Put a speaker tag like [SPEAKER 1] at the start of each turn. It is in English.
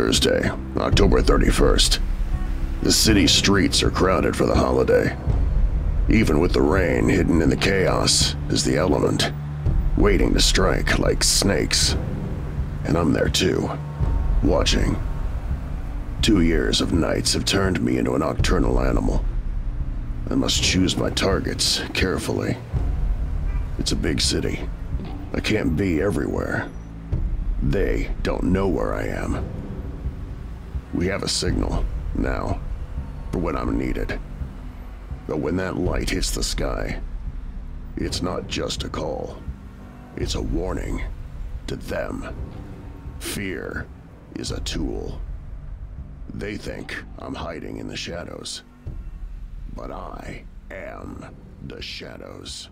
[SPEAKER 1] Thursday, October 31st. The city streets are crowded for the holiday. Even with the rain hidden in the chaos is the element, waiting to strike like snakes. And I'm there too, watching. Two years of nights have turned me into a nocturnal animal. I must choose my targets carefully. It's a big city. I can't be everywhere. They don't know where I am. We have a signal, now, for when I'm needed. But when that light hits the sky, it's not just a call. It's a warning to them. Fear is a tool. They think I'm hiding in the shadows. But I am the shadows.